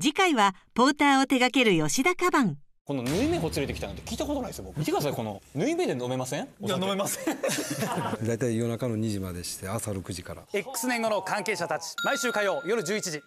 次回はポーターを手掛ける吉田カバン。この縫い目ほつれてきたなんて聞いたことないですよ見てくださいこの縫い目で飲めません？いや飲めません。だいたい夜中の2時までして朝6時から。X 年後の関係者たち毎週火曜夜11時。